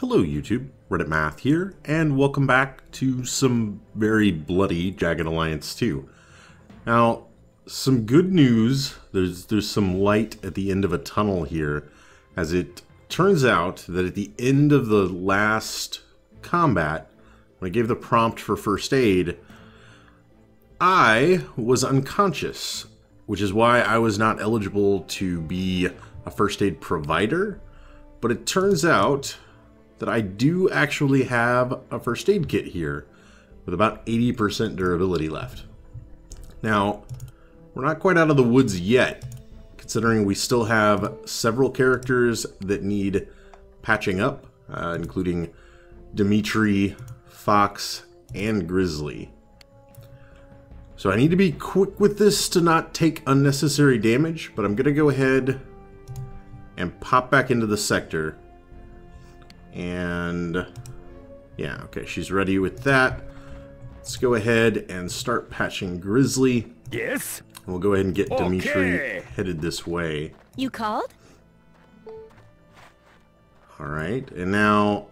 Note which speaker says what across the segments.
Speaker 1: Hello YouTube, RedAtMath here, and welcome back to some very bloody Jagged Alliance 2. Now, some good news, there's, there's some light at the end of a tunnel here, as it turns out that at the end of the last combat, when I gave the prompt for first aid, I was unconscious, which is why I was not eligible to be a first aid provider, but it turns out that I do actually have a first aid kit here with about 80% durability left. Now, we're not quite out of the woods yet, considering we still have several characters that need patching up, uh, including Dimitri, Fox, and Grizzly. So I need to be quick with this to not take unnecessary damage, but I'm going to go ahead and pop back into the sector and yeah, okay, she's ready with that. Let's go ahead and start patching Grizzly.
Speaker 2: Yes?
Speaker 1: We'll go ahead and get
Speaker 2: Okay.
Speaker 1: Dimitri headed this way.
Speaker 3: You called?
Speaker 1: Alright, and now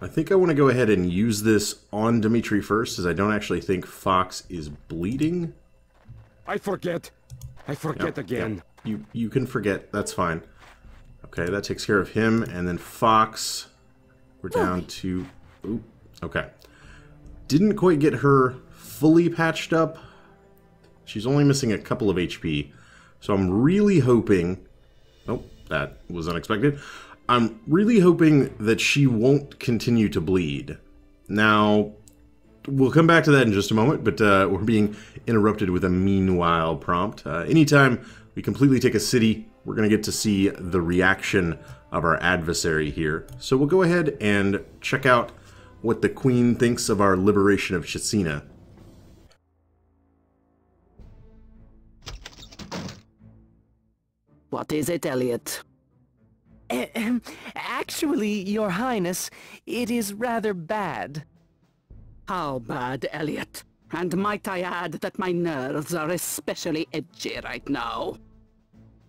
Speaker 1: I think I want to go ahead and use this on Dimitri first, as I don't actually think Fox is bleeding.
Speaker 2: I forget. I forget
Speaker 1: Yep,
Speaker 2: again.
Speaker 1: yep. You, you can forget, that's fine. Okay, that takes care of him, and then Fox, we're down to... Oop, okay. Didn't quite get her fully patched up. She's only missing a couple of HP. So I'm really hoping... Oh, that was unexpected. I'm really hoping that she won't continue to bleed. Now, we'll come back to that in just a moment, but uh, we're being interrupted with a meanwhile prompt. Uh, anytime we completely take a city, we're going to get to see the reaction of our adversary here. So we'll go ahead and check out what the queen thinks of our liberation of Chitzena.
Speaker 4: What is it, Elliot?
Speaker 5: Ahem. Actually, Your Highness, it is rather bad.
Speaker 4: How bad, Elliot? And might I add that my nerves are especially edgy right now.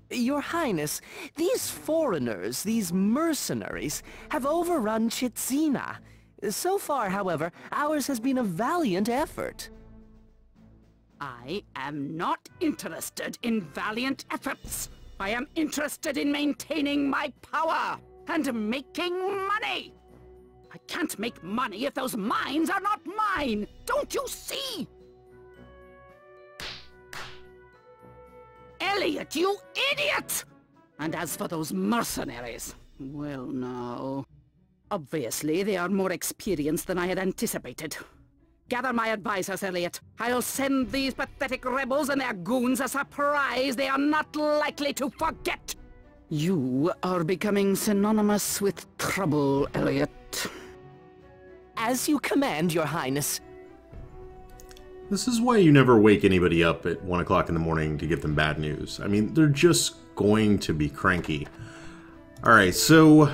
Speaker 5: Your Highness, these foreigners, these mercenaries, have overrun Chitzena. So far, however, ours has been a valiant effort.
Speaker 4: I am not interested in valiant efforts. I am interested in maintaining my power and making money. I can't make money if those mines are not mine. Don't you see? Elliot, you idiot! And as for those mercenaries, well, no. Obviously, they are more experienced than I had anticipated. Gather my advisors, Elliot. I'll send these pathetic rebels and their goons a surprise they are not likely to forget. You are becoming synonymous with trouble, Elliot.
Speaker 5: As you command, Your Highness.
Speaker 1: This is why you never wake anybody up at 1 o'clock in the morning to give them bad news. I mean, they're just going to be cranky. Alright, so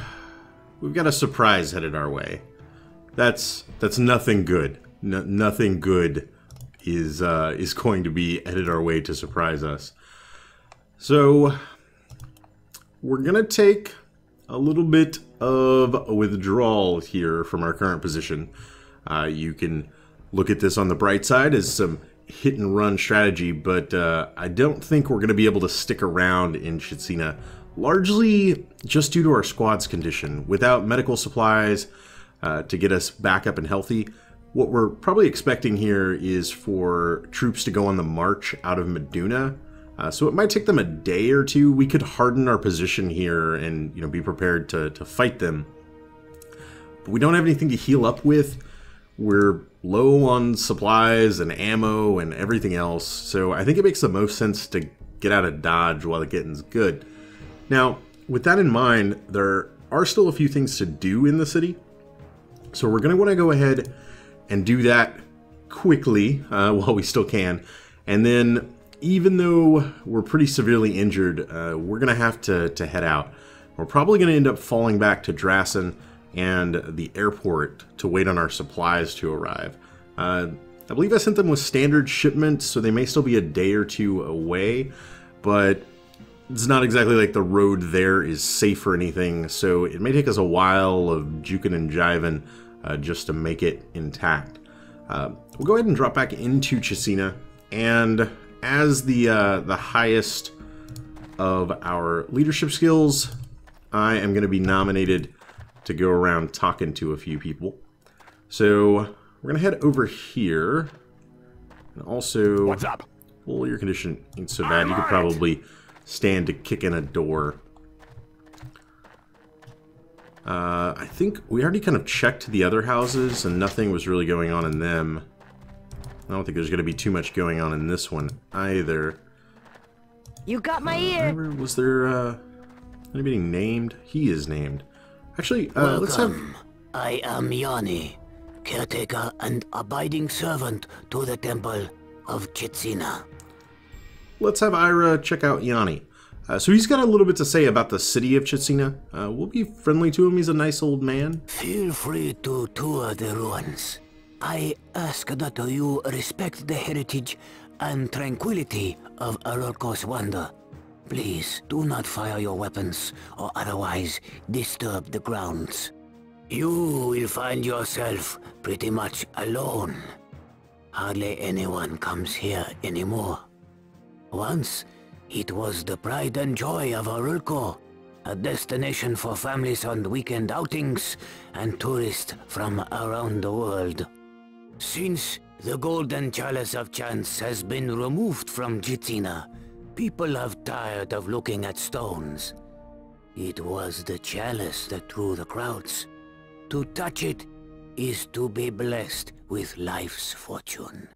Speaker 1: we've got a surprise headed our way. That's that's nothing good. No, nothing good is uh, is going to be headed our way to surprise us. So we're gonna take a little bit of a withdrawal here from our current position. Uh, you can look at this on the bright side as some hit and run strategy, but uh, I don't think we're going to be able to stick around in Chitzena, largely just due to our squad's condition. Without medical supplies uh, to get us back up and healthy, what we're probably expecting here is for troops to go on the march out of Meduna. Uh, so it might take them a day or two. We could harden our position here and you know be prepared to, to fight them. But we don't have anything to heal up with. We're low on supplies and ammo and everything else, so I think it makes the most sense to get out of Dodge while the getting's good. Now, with that in mind, there are still a few things to do in the city, so we're going to want to go ahead and do that quickly uh, while we still can. And then, even though we're pretty severely injured, uh, we're going to have to, head out. We're probably going to end up falling back to Drassen and the airport to wait on our supplies to arrive. Uh, I believe I sent them with standard shipments, so they may still be a day or two away, but it's not exactly like the road there is safe or anything, so it may take us a while of juking and jiving uh, just to make it intact. Uh, we'll go ahead and drop back into Chitzena, and as the uh, the highest of our leadership skills, I am going to be nominated to go around talking to a few people. So we're going to head over here, and also,
Speaker 2: What's up?
Speaker 1: well, your condition ain't so bad.
Speaker 2: I'm
Speaker 1: You could
Speaker 2: on it.
Speaker 1: probably stand to kick in a door. Uh, I think we already kind of checked the other houses, and nothing was really going on in them. I don't think there's going to be too much going on in this one either.
Speaker 3: You got my ear.
Speaker 1: Remember, was there uh, anybody named? He is named. Actually, uh, let's have.
Speaker 6: I am Yanni, caretaker and abiding servant to the temple of Chitzena.
Speaker 1: Let's have Ira check out Yanni. Uh, so he's got a little bit to say about the city of Chitzena. Uh, we'll be friendly to him. He's a nice old man.
Speaker 6: Feel free to tour the ruins. I ask that you respect the heritage and tranquility of Arulco's wonder. Please do not fire your weapons or otherwise disturb the grounds. You will find yourself pretty much alone. Hardly anyone comes here anymore. Once, it was the pride and joy of Arulco, a destination for families on weekend outings and tourists from around the world. Since the Golden Chalice of Chance has been removed from Chitzena, people have tired of looking at stones. It was the chalice that drew the crowds. To touch it is to be blessed with life's fortune.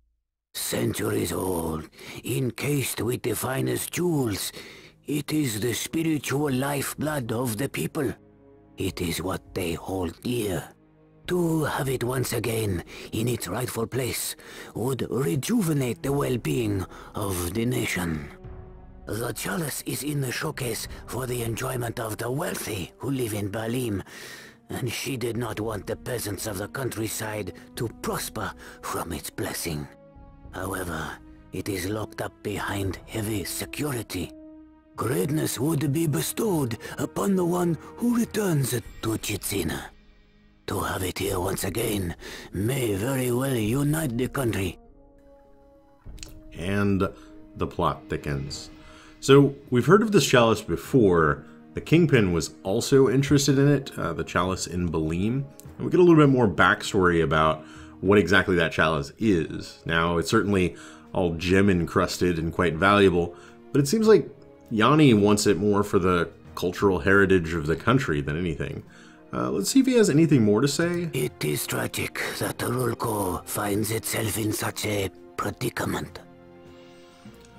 Speaker 6: Centuries old, encased with the finest jewels, it is the spiritual lifeblood of the people. It is what they hold dear. To have it once again in its rightful place would rejuvenate the well-being of the nation. The chalice is in the showcase for the enjoyment of the wealthy who live in Balime, and she did not want the peasants of the countryside to prosper from its blessing. However, it is locked up behind heavy security. Greatness would be bestowed upon the one who returns it to Chitzena. To have it here once again may very well unite the country.
Speaker 1: and the plot thickens. So, we've heard of this chalice before. The Kingpin was also interested in it, uh, the chalice in Balime. And we get a little bit more backstory about what exactly that chalice is. Now, it's certainly all gem encrusted and quite valuable, but it seems like Yanni wants it more for the cultural heritage of the country than anything. Uh, let's see if he has anything more to say.
Speaker 6: It is tragic that Arulco finds itself in such a predicament.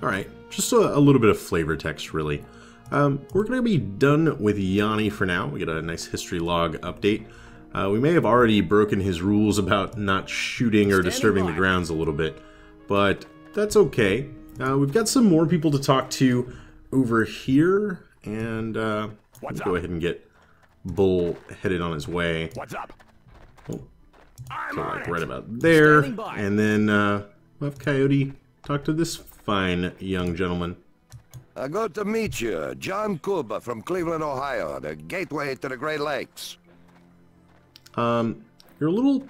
Speaker 1: All right, just a, a little bit of flavor text, really. Um, we're going to be done with Yanni for now. We get a nice history log update. Uh, we may have already broken his rules about not shooting or disturbing the grounds a little bit, but that's okay. Uh, we've got some more people to talk to over here, and uh,
Speaker 2: What's
Speaker 1: go
Speaker 2: up?
Speaker 1: ahead and get Bull headed on his way.
Speaker 2: What's up?
Speaker 1: Oh,
Speaker 2: I'm
Speaker 1: So like right about there, and then uh, we'll have Coyote talk to this fine young gentleman.
Speaker 7: Uh, good to meet you. John Kulba from Cleveland, Ohio, the gateway to the Great Lakes.
Speaker 1: Um, you're a little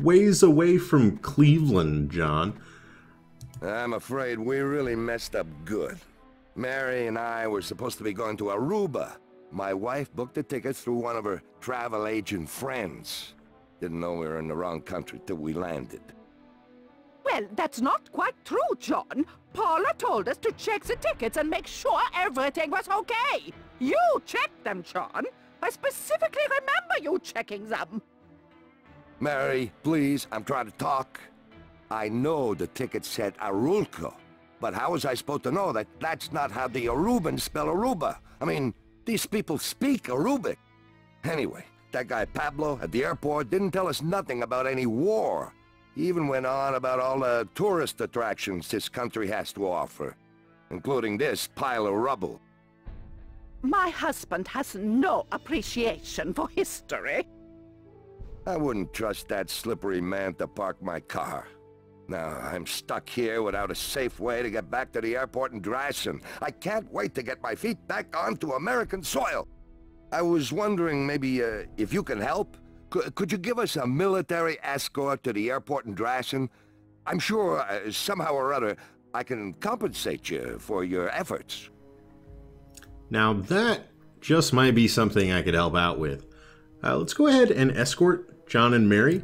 Speaker 1: ways away from Cleveland, John.
Speaker 7: I'm afraid we really messed up good. Mary and I were supposed to be going to Aruba. My wife booked the tickets through one of her travel agent friends. Didn't know we were in the wrong country till we landed.
Speaker 4: Well, that's not quite true, John. Paula told us to check the tickets and make sure everything was okay. You checked them, John. I specifically remember you checking them.
Speaker 7: Mary, please, I'm trying to talk. I know the ticket said Arulco, but how was I supposed to know that that's not how the Arubans spell Aruba? I mean, these people speak Arubic. Anyway, that guy Pablo at the airport didn't tell us nothing about any war. He even went on about all the tourist attractions this country has to offer, including this pile of rubble.
Speaker 4: My husband has no appreciation for history.
Speaker 7: I wouldn't trust that slippery man to park my car. Now, I'm stuck here without a safe way to get back to the airport in Drassen. I can't wait to get my feet back onto American soil. I was wondering maybe uh, if you can help? C could you give us a military escort to the airport in Drassen? I'm sure uh, somehow or other I can compensate you for your efforts.
Speaker 1: Now that just might be something I could help out with. Uh, let's go ahead and escort John and Mary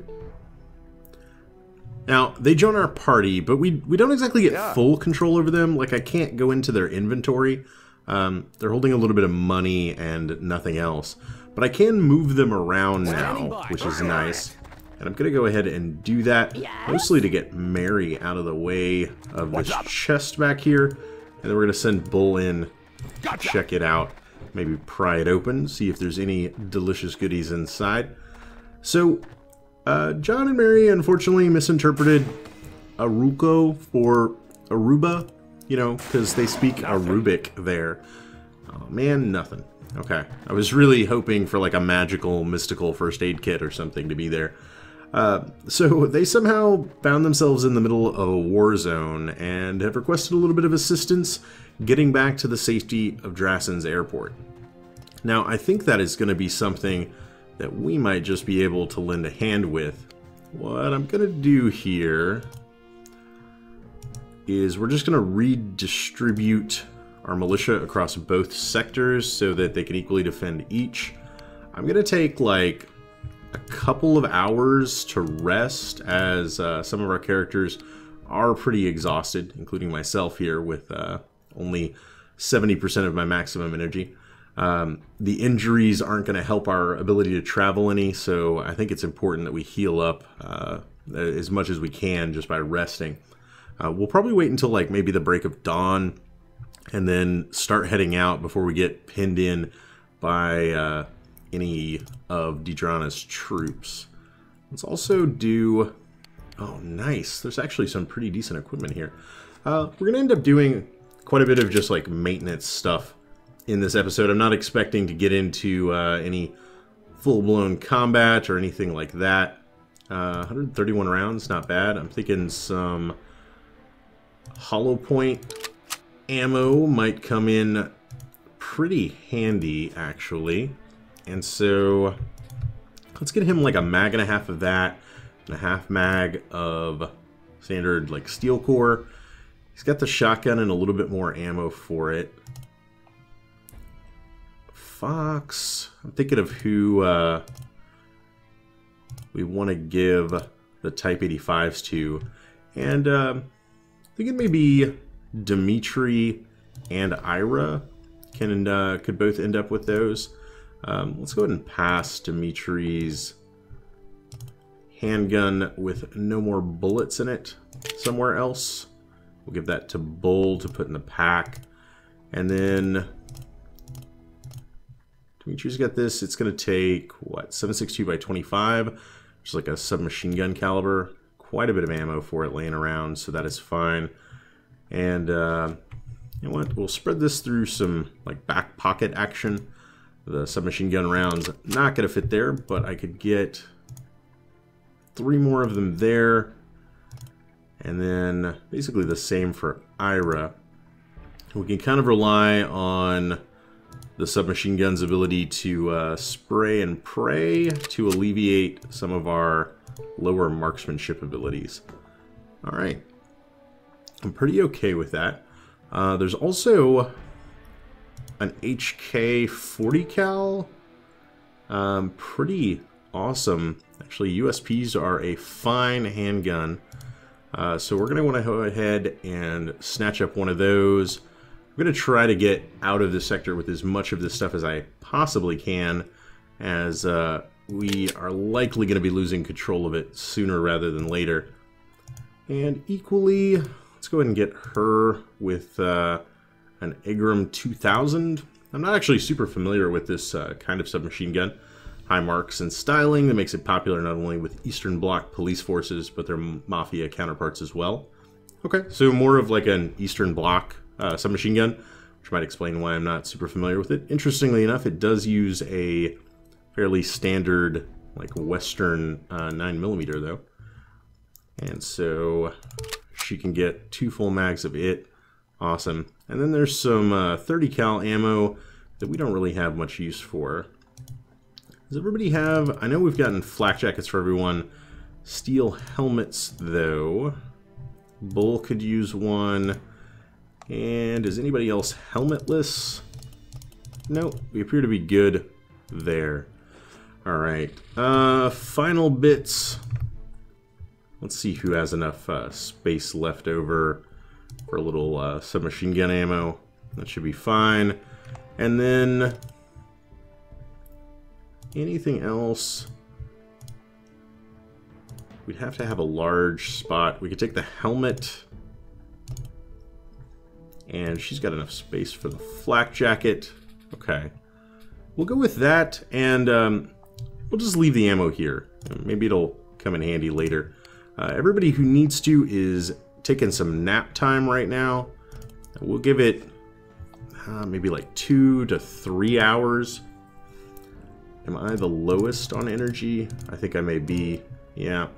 Speaker 1: now, they join our party, but we, we don't exactly get yeah. full control over them. Like, I can't go into their inventory. Um, they're holding a little bit of money and nothing else. But I can move them around now, which is nice. And I'm going to go ahead and do that, mostly to get Mary out of the way of this chest back here. And then we're going to send Bull in, gotcha. check it out, maybe pry it open, see if there's any delicious goodies inside. So uh, John and Mary unfortunately misinterpreted Arulco for Aruba, you know, because they speak Arubic there. Oh man, nothing. Okay. I was really hoping for like a magical, mystical first aid kit or something to be there. Uh, so they somehow found themselves in the middle of a war zone and have requested a little bit of assistance getting back to the safety of Drassen's airport. Now, I think that is going to be something that we might just be able to lend a hand with. What I'm going to do here is we're just going to redistribute our militia across both sectors so that they can equally defend each. I'm going to take like a couple of hours to rest as uh, some of our characters are pretty exhausted, including myself here with uh, only 70% of my maximum energy. Um, the injuries aren't going to help our ability to travel any, so I think it's important that we heal up uh, as much as we can just by resting. Uh, we'll probably wait until like maybe the break of dawn and then start heading out before we get pinned in by uh, any of Deidranna's troops. Let's also do... Oh, nice. There's actually some pretty decent equipment here. Uh, we're going to end up doing quite a bit of just like maintenance stuff in this episode. I'm not expecting to get into uh, any full-blown combat or anything like that. Uh, 131 rounds, not bad. I'm thinking some hollow point ammo might come in pretty handy, actually. And so let's get him like a mag and a half of that and a half mag of standard like steel core. He's got the shotgun and a little bit more ammo for it. Fox. I'm thinking of who uh, we want to give the Type 85s to. And um, uh, thinking maybe Dimitri and Ira can uh, could both end up with those. Um, let's go ahead and pass Dimitri's handgun with no more bullets in it somewhere else. We'll give that to Bull to put in the pack. And then Dimitri's got this. It's going to take, what, 762 by 25, which is like a submachine gun caliber. Quite a bit of ammo for it laying around, so that is fine. And, uh, you know what, we'll spread this through some, like, back pocket action. The submachine gun rounds not going to fit there, but I could get three more of them there. And then basically the same for Ira. We can kind of rely on the submachine gun's ability to uh, spray and pray to alleviate some of our lower marksmanship abilities. All right. I'm pretty okay with that. Uh, there's also an HK 40 cal. Um, pretty awesome. Actually, USPs are a fine handgun. Uh, so we're going to want to go ahead and snatch up one of those. I'm going to try to get out of this sector with as much of this stuff as I possibly can, as uh, we are likely going to be losing control of it sooner rather than later. And equally, let's go ahead and get her with uh, an Agram 2000. I'm not actually super familiar with this uh, kind of submachine gun. High marks and styling that makes it popular not only with Eastern Bloc police forces, but their mafia counterparts as well. Okay, so more of like an Eastern Bloc uh, submachine gun, which might explain why I'm not super familiar with it. Interestingly enough, it does use a fairly standard, like Western uh, 9mm though. And so she can get two full mags of it. Awesome. And then there's some uh, 30 cal ammo that we don't really have much use for. Does everybody have... I know we've gotten flak jackets for everyone. Steel helmets, though. Bull could use one. And is anybody else helmetless? No, we appear to be good there. Alright, uh, final bits. Let's see who has enough uh, space left over for a little uh, submachine gun ammo. That should be fine. And then anything else? We'd have to have a large spot. We could take the helmet. And she's got enough space for the flak jacket. Okay. We'll go with that, and um, we'll just leave the ammo here. Maybe it'll come in handy later. Uh, everybody who needs to is taking some nap time right now. We'll give it uh, maybe like two to three hours. Am I the lowest on energy? I think I may be. Yeah.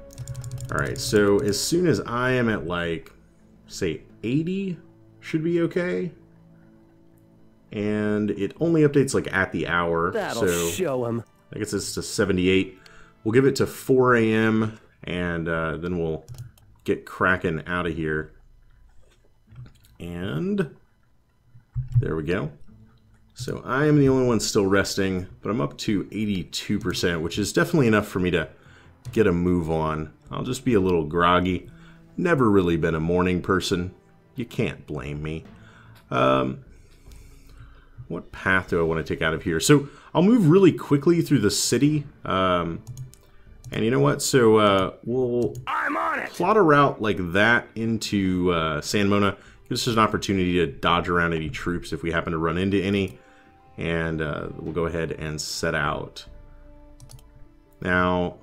Speaker 1: Alright, so as soon as I am at like, say 80, should be okay. And it only updates like at the hour.
Speaker 5: That'll
Speaker 1: so
Speaker 5: show him.
Speaker 1: I guess it's to 78. We'll give it to 4 a.m. and uh, then we'll get cracking out of here. And there we go. So I am the only one still resting, but I'm up to 82%, which is definitely enough for me to get a move on. I'll just be a little groggy. Never really been a morning person. You can't blame me. Um, what path do I want to take out of here? So I'll move really quickly through the city. Um, and you know what? So uh, we'll
Speaker 2: I'm on it.
Speaker 1: plot a route like that into uh, San Mona. This is an opportunity to dodge around any troops if we happen to run into any. And uh, we'll go ahead and set out. Now,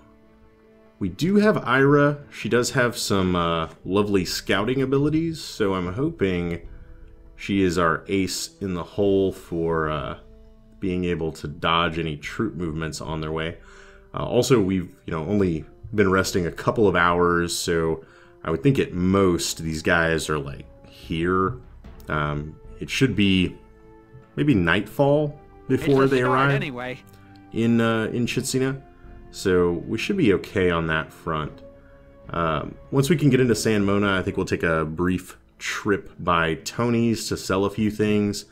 Speaker 1: we do have Ira. She does have some uh, lovely scouting abilities, so I'm hoping she is our ace in the hole for uh, being able to dodge any troop movements on their way. Uh, also, we've you know only been resting a couple of hours, so I would think at most these guys are like here. Um, it should be maybe nightfall before they arrive
Speaker 2: anyway.
Speaker 1: in uh, in Chitzena, so we should be okay on that front. Um, once we can get into San Mona, I think we'll take a brief trip by Tony's to sell a few things,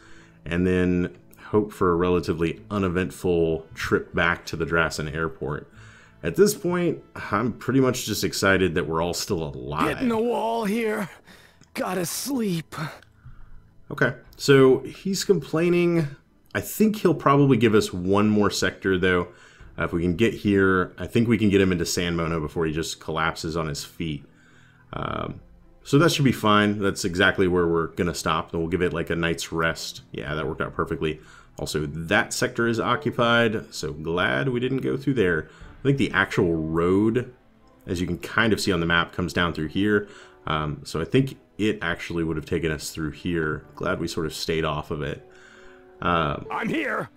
Speaker 1: and then hope for a relatively uneventful trip back to the Drassen airport. At this point, I'm pretty much just excited that we're all still alive.
Speaker 5: Get in the wall here. Gotta sleep.
Speaker 1: Okay, so he's complaining. I think he'll probably give us one more sector, though. Uh, if we can get here, I think we can get him into San Mona before he just collapses on his feet. Um, so that should be fine. That's exactly where we're going to stop. Then we'll give it like a night's rest. Yeah, that worked out perfectly. Also, that sector is occupied, so glad we didn't go through there. I think the actual road, as you can kind of see on the map, comes down through here. Um, so I think it actually would have taken us through here. Glad we sort of stayed off of it.
Speaker 2: I'm here.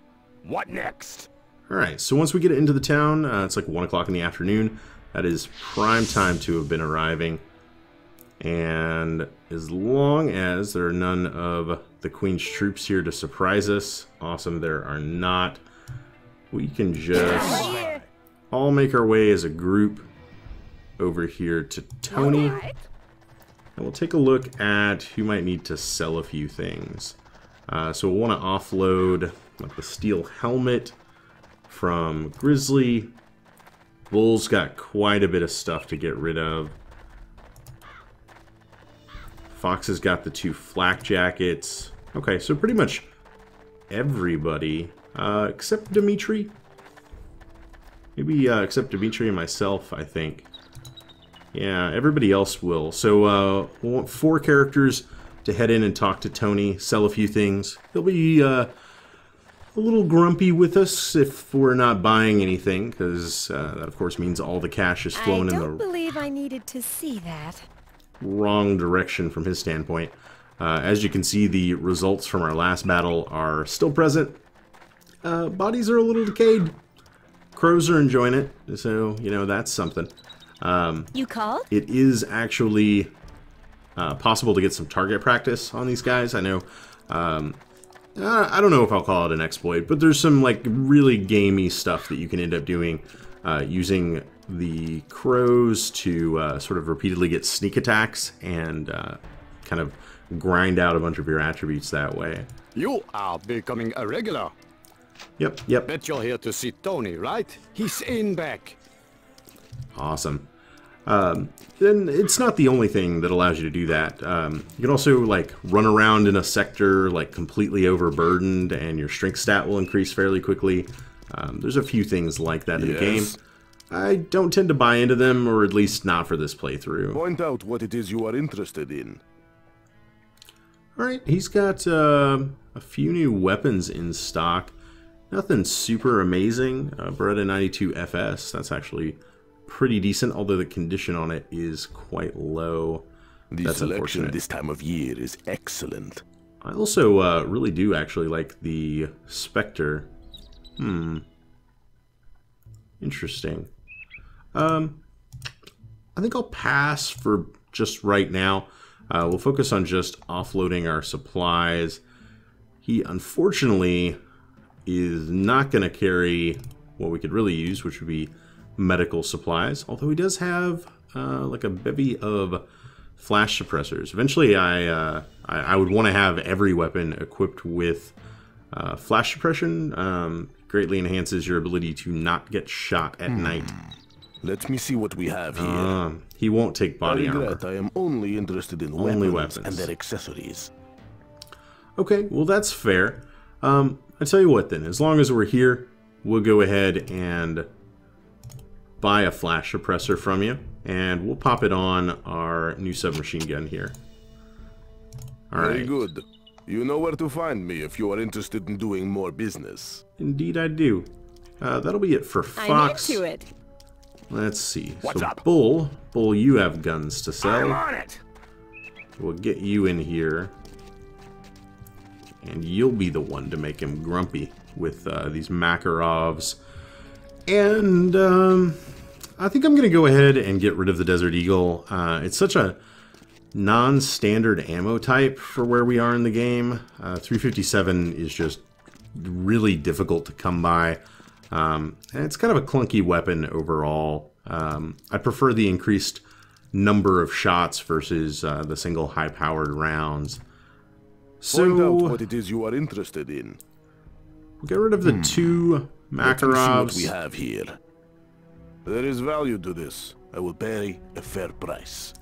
Speaker 2: What next?
Speaker 1: All right, so once we get into the town, uh, it's like 1 o'clock in the afternoon. That is prime time to have been arriving. And as long as there are none of the Queen's troops here to surprise us, awesome, there are not, we can just all make our way as a group over here to Tony. And we'll take a look at who might need to sell a few things. Uh, so we'll want to offload like the steel helmet from Grizzly. Bull's got quite a bit of stuff to get rid of. Fox has got the two flak jackets. Okay, so pretty much everybody, uh, except Dimitri. Maybe uh, except Dimitri and myself, I think. Yeah, everybody else will. So uh, we'll want four characters to head in and talk to Tony, sell a few things. He'll be uh, a little grumpy with us if we're not buying anything, because uh, that, of course, means all the cash is
Speaker 3: I
Speaker 1: flowing in
Speaker 3: don't
Speaker 1: the
Speaker 3: believe I needed to see that.
Speaker 1: Wrong direction from his standpoint. Uh, as you can see, the results from our last battle are still present. Uh, bodies are a little decayed. Crows are enjoying it, so, you know, that's something. Um,
Speaker 3: You called?
Speaker 1: it is actually uh, possible to get some target practice on these guys. I know. Um, uh, I don't know if I'll call it an exploit, but there's some like really gamey stuff that you can end up doing uh, using the crows to uh, sort of repeatedly get sneak attacks and uh, kind of grind out a bunch of your attributes that way.
Speaker 2: You are becoming a regular.
Speaker 1: Yep, yep.
Speaker 2: Bet you're here to see Tony, right? He's in back.
Speaker 1: Awesome. Um, then it's not the only thing that allows you to do that. Um, you can also like run around in a sector like completely overburdened, and your strength stat will increase fairly quickly. Um, there's a few things like that in the game. I don't tend to buy into them, or at least not for this playthrough.
Speaker 8: Point out what it is you are interested in.
Speaker 1: All right, he's got uh, a few new weapons in stock. Nothing super amazing. Uh, Beretta 92 FS. That's actually pretty decent, although the condition on it is quite low.
Speaker 8: The
Speaker 1: That's
Speaker 8: selection this time of year is excellent.
Speaker 1: I also uh, really do actually like the Spectre. Hmm. Interesting. Um, I think I'll pass for just right now. Uh, we'll focus on just offloading our supplies. He unfortunately is not going to carry what we could really use, which would be medical supplies. Although he does have uh, like a bevy of flash suppressors. Eventually, I uh, I, I would want to have every weapon equipped with uh, flash suppression. Um, greatly enhances your ability to not get shot at night.
Speaker 8: Let me see what we have here.
Speaker 1: Um, he won't take
Speaker 8: I
Speaker 1: body armor.
Speaker 8: I am only interested in
Speaker 1: Only
Speaker 8: weapons,
Speaker 1: weapons.
Speaker 8: and their accessories.
Speaker 1: Okay, well that's fair. Um, I tell you what then, as long as we're here, we'll go ahead and buy a flash suppressor from you, and we'll pop it on our new submachine gun here. All
Speaker 8: Very
Speaker 1: right.
Speaker 8: good. You know where to find me if you are interested in doing more business.
Speaker 1: Indeed, I do. Uh, that'll be it for Fox.
Speaker 3: I'm
Speaker 1: Fox.
Speaker 3: into it.
Speaker 1: Let's see.
Speaker 2: What's
Speaker 1: so
Speaker 2: up?
Speaker 1: Bull, Bull, you have guns to sell.
Speaker 2: I'm on it.
Speaker 1: We'll get you in here, and you'll be the one to make him grumpy with uh, these Makarovs. And um, I think I'm going to go ahead and get rid of the Desert Eagle. Uh, it's such a non-standard ammo type for where we are in the game. Uh, 357 is just really difficult to come by. Um, and it's kind of a clunky weapon overall. Um, I prefer the increased number of shots versus uh, the single high-powered rounds.
Speaker 8: Point out
Speaker 1: So
Speaker 8: what it is you are interested in.
Speaker 1: we'll get rid of the two
Speaker 8: see what
Speaker 1: Makarovs.
Speaker 8: we have here. There is value to this. I will pay a fair price.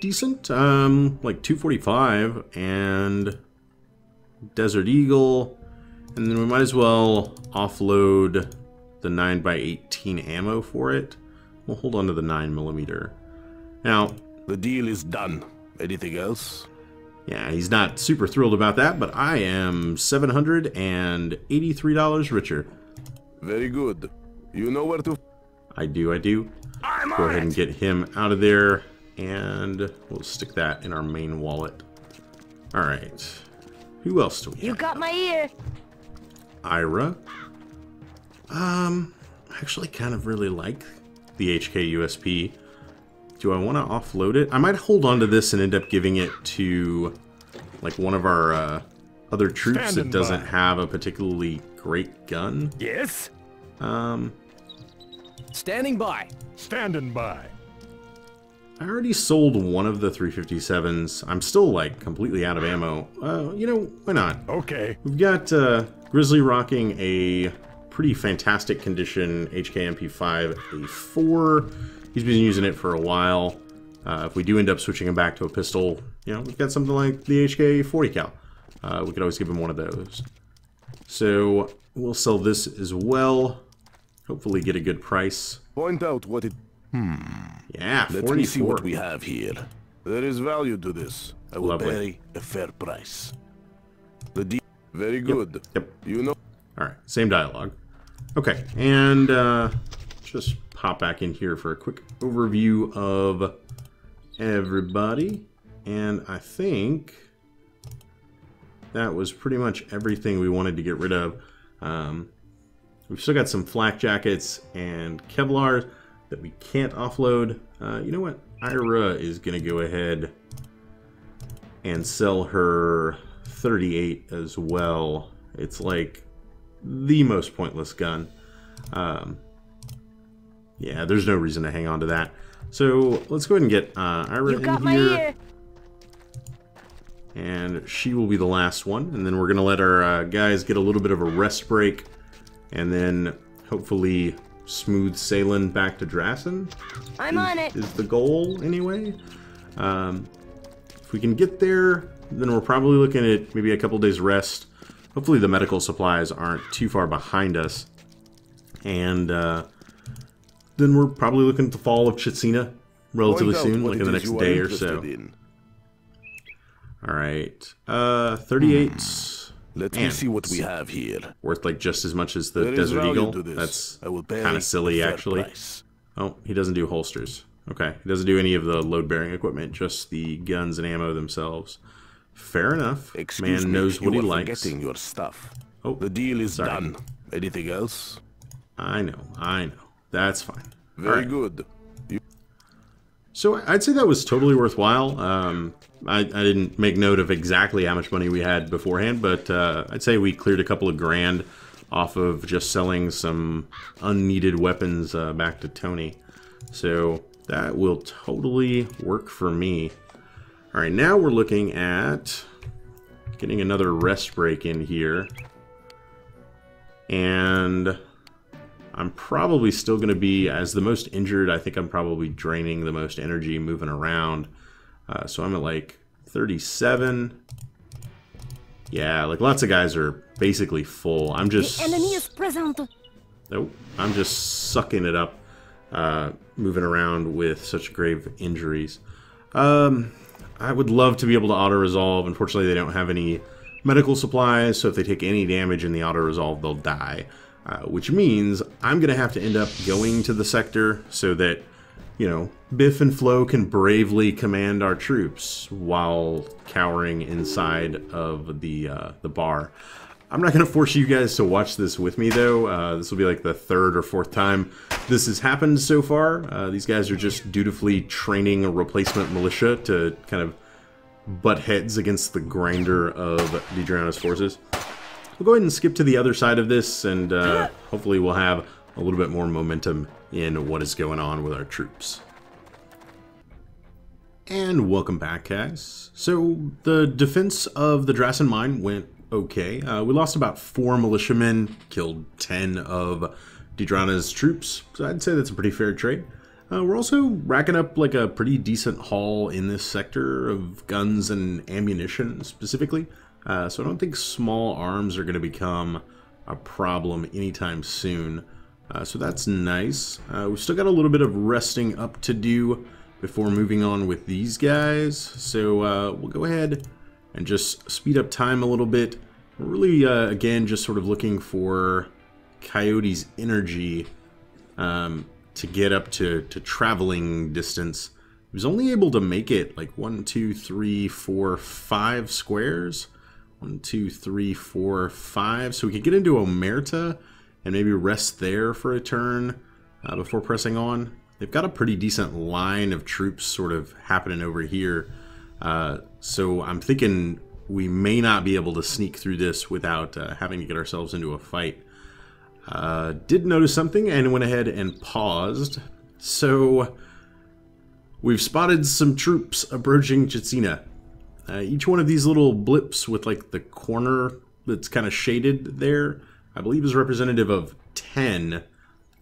Speaker 1: Decent, um, like 245 and Desert Eagle, and then we might as well offload the 9x18 ammo for it. We'll hold on to the 9 millimeter. Now,
Speaker 8: The deal is done. Anything else?
Speaker 1: Yeah, he's not super thrilled about that, but I am $783 richer.
Speaker 8: Very good. You know where to...
Speaker 1: I do, I do.
Speaker 2: I'm
Speaker 1: Go
Speaker 2: on
Speaker 1: ahead and get him out of there, and we'll stick that in our main wallet. All right. Who else do we
Speaker 3: You
Speaker 1: have?
Speaker 3: got my ear.
Speaker 1: Ira. Um, I actually kind of really like the HK USP. Do I want to offload it? I might hold on to this and end up giving it to like one of our uh, other troops
Speaker 2: Standing
Speaker 1: that doesn't
Speaker 2: by.
Speaker 1: have a particularly great gun.
Speaker 2: Yes?
Speaker 1: Um,
Speaker 5: Standing by.
Speaker 2: Standing by.
Speaker 1: I already sold one of the 357s. I'm still like completely out of ammo. Uh, you know, why not?
Speaker 2: Okay.
Speaker 1: We've got uh, Grizzly rocking a pretty fantastic condition HK MP5 A4. He's been using it for a while. Uh, if we do end up switching him back to a pistol, you know, we've got something like the HK 40 cal. Uh, we could always give him one of those. So we'll sell this as well. Hopefully get a good price.
Speaker 8: Point out what it... Hmm.
Speaker 1: Yeah,
Speaker 8: Let
Speaker 1: 44.
Speaker 8: me see what we have here. There is value to this. I will
Speaker 1: Lovely.
Speaker 8: pay a fair price. The deal... Very good.
Speaker 1: Yep.
Speaker 8: You know...
Speaker 1: All right, same dialogue. Okay, and uh, just pop back in here for a quick overview of everybody. And I think that was pretty much everything we wanted to get rid of. Um, we've still got some flak jackets and Kevlar that we can't offload. Uh, you know what? Ira is going to go ahead and sell her 38 as well. It's like the most pointless gun. Um, yeah, there's no reason to hang on to that. So let's go ahead and get uh, Ira in here. And she will be the last one. And then we're going to let our uh, guys get a little bit of a rest break. And then hopefully smooth sailing back to Drassen.
Speaker 3: I'm on it.
Speaker 1: Is the goal anyway. Um, if we can get there, then we're probably looking at maybe a couple days rest. Hopefully the medical supplies aren't too far behind us. And uh, then we're probably looking at the fall of Chitzena relatively soon, like in the next day or so.
Speaker 8: in.
Speaker 1: All right. Uh, 38's
Speaker 8: Let
Speaker 1: Man,
Speaker 8: me see what we have here.
Speaker 1: worth like just as much as the
Speaker 8: There
Speaker 1: Desert Eagle. That's
Speaker 8: I will pay
Speaker 1: kind of silly, actually.
Speaker 8: price.
Speaker 1: Oh, he doesn't do holsters. Okay, he doesn't do any of the load-bearing equipment, just the guns and ammo themselves. Fair enough.
Speaker 8: Excuse
Speaker 1: Man
Speaker 8: me,
Speaker 1: knows
Speaker 8: you
Speaker 1: what he likes.
Speaker 8: forgetting your stuff.
Speaker 1: Oh,
Speaker 8: The deal is
Speaker 1: sorry.
Speaker 8: done. Anything else?
Speaker 1: I know, I know. That's fine.
Speaker 8: Very
Speaker 1: right.
Speaker 8: good.
Speaker 1: So I'd say that was totally worthwhile. Um, I, I didn't make note of exactly how much money we had beforehand, but uh, I'd say we cleared a couple of grand off of just selling some unneeded weapons uh, back to Tony. So that will totally work for me. All right, now we're looking at getting another rest break in here. And I'm probably still going to be, as the most injured, I think I'm probably draining the most energy moving around. Uh, so I'm at like 37. Yeah, like lots of guys are basically full. I'm just...
Speaker 3: The enemy is present.
Speaker 1: Nope. I'm just sucking it up, uh, moving around with such grave injuries. Um, I would love to be able to auto-resolve. Unfortunately, they don't have any medical supplies, so if they take any damage in the auto-resolve, they'll die. Uh, which means I'm going to have to end up going to the sector so that, you know, Biff and Flo can bravely command our troops while cowering inside of the, uh, the bar. I'm not going to force you guys to watch this with me, though. Uh, this will be like the third or fourth time this has happened so far. Uh, these guys are just dutifully training a replacement militia to kind of butt heads against the grinder of Deidranna's forces. We'll go ahead and skip to the other side of this, and uh, hopefully we'll have a little bit more momentum in what is going on with our troops. And welcome back, guys. So, the defense of the Drassen Mine went okay. Uh, we lost about four militiamen, killed 10 of Deidranna's troops, so I'd say that's a pretty fair trade. Uh, we're also racking up like a pretty decent haul in this sector of guns and ammunition specifically. Uh, so I don't think small arms are going to become a problem anytime soon. Uh, so that's nice. Uh, we've still got a little bit of resting up to do before moving on with these guys. So uh, we'll go ahead and just speed up time a little bit. We're really, uh, again, just sort of looking for Coyote's energy um, to get up to, to traveling distance. He was only able to make it like one, two, three, four, five squares. One, two, three, four, five. So we could get into Omerta and maybe rest there for a turn uh, before pressing on. They've got a pretty decent line of troops sort of happening over here. Uh, so I'm thinking we may not be able to sneak through this without uh, having to get ourselves into a fight. Uh, did notice something and went ahead and paused. So we've spotted some troops approaching Chitzena. Uh, each one of these little blips with like the corner that's kind of shaded there, I believe is representative of 10.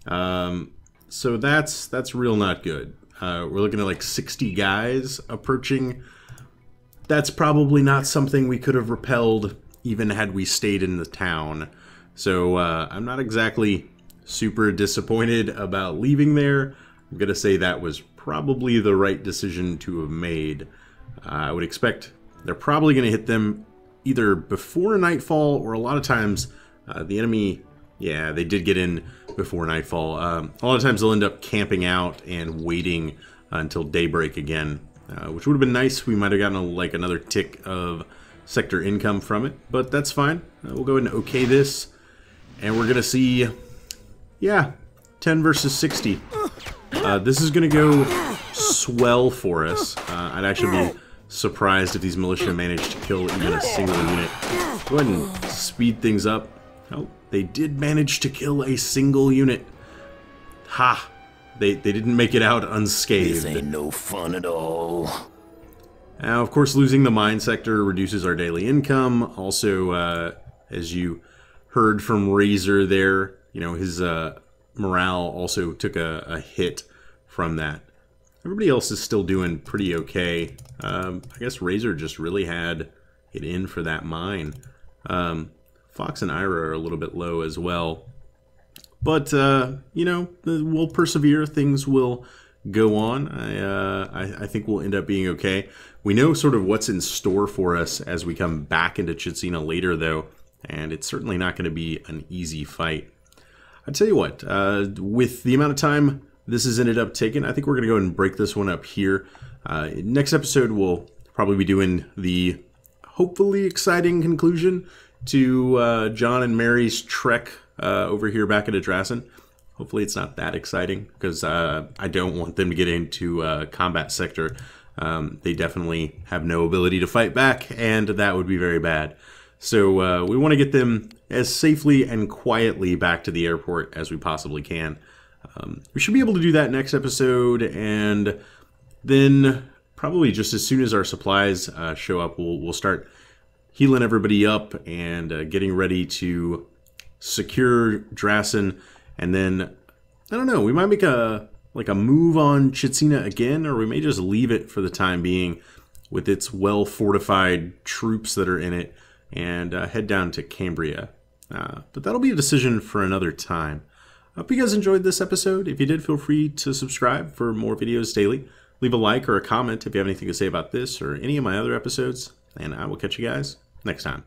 Speaker 1: Um, so that's that's real not good. Uh, we're looking at like 60 guys approaching. That's probably not something we could have repelled even had we stayed in the town. So uh, I'm not exactly super disappointed about leaving there. I'm going to say that was probably the right decision to have made. Uh, I would expect they're probably going to hit them either before nightfall or a lot of times uh, the enemy, yeah, they did get in before nightfall. Um, a lot of times they'll end up camping out and waiting until daybreak again, uh, which would have been nice. We might have gotten a, like another tick of sector income from it, but that's fine. Uh, we'll go ahead and okay this, and we're gonna see, yeah, 10 versus 60. Uh, this is going to go swell for us. Uh, I'd actually be surprised if these militia managed to kill even a single unit. Go ahead and speed things up. Oh, they did manage to kill a single unit. Ha! They, they didn't make it out unscathed.
Speaker 6: This ain't no fun at all.
Speaker 1: Now, of course, losing the mine sector reduces our daily income. Also, uh, as you heard from Razor there, you know, his uh, morale also took a, a, hit from that. Everybody else is still doing pretty okay. Um, I guess Razor just really had it in for that mine. Um, Fox and Ira are a little bit low as well. But, uh, you know, we'll persevere. Things will go on. I, uh, I, I, think we'll end up being okay. We know sort of what's in store for us as we come back into Chitzena later, though, and it's certainly not going to be an easy fight. I tell you what, uh, with the amount of time this has ended up taking, I think we're going to go and break this one up here. Uh, next episode, we'll probably be doing the hopefully exciting conclusion to uh, John and Mary's trek uh, over here back at Adrassin. Hopefully, it's not that exciting because uh, I don't want them to get into uh, combat sector. Um, they definitely have no ability to fight back, and that would be very bad. So uh, we want to get them as safely and quietly back to the airport as we possibly can. Um, we should be able to do that next episode, and then probably just as soon as our supplies uh, show up, we'll, we'll start healing everybody up and uh, getting ready to secure Drassen and then I don't know. We might make a like a move on Chitzena again, or we may just leave it for the time being with its well fortified troops that are in it and uh, head down to Cambria. Uh, but that'll be a decision for another time. I hope you guys enjoyed this episode. If you did, feel free to subscribe for more videos daily. Leave a like or a comment if you have anything to say about this or any of my other episodes, and I will catch you guys next time.